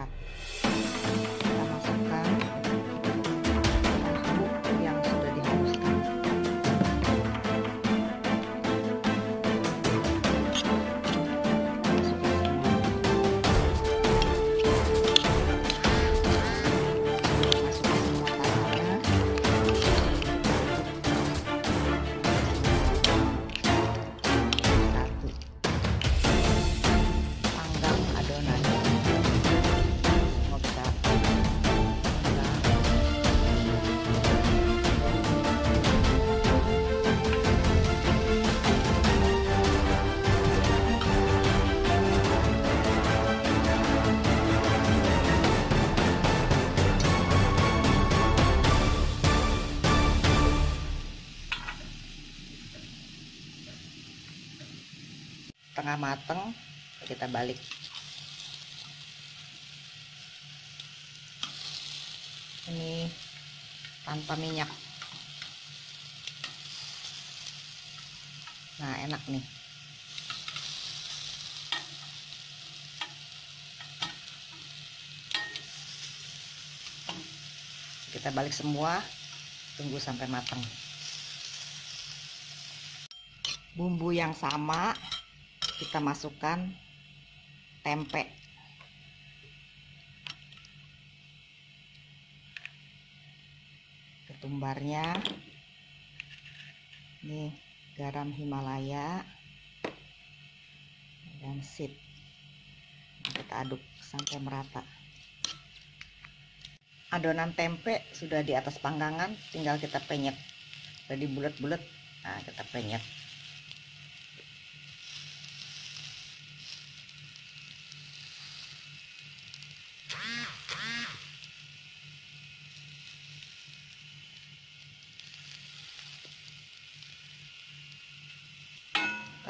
Пока. Setengah mateng kita balik. Ini tanpa minyak. Nah enak nih. Kita balik semua tunggu sampai matang bumbu yang sama kita masukkan tempe. Ketumbarnya. Ini garam Himalaya. Dan sip. Kita aduk sampai merata. Adonan tempe sudah di atas panggangan tinggal kita penyet. Jadi bulat-bulat. Nah kita penyet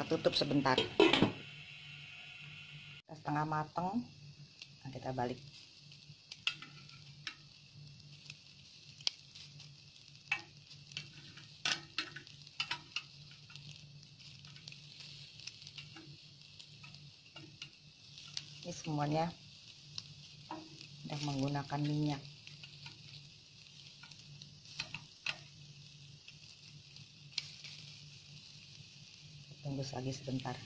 kita tutup sebentar. Setengah mateng nah kita balik. Ini semuanya udah menggunakan minyak tunggu lagi sebentar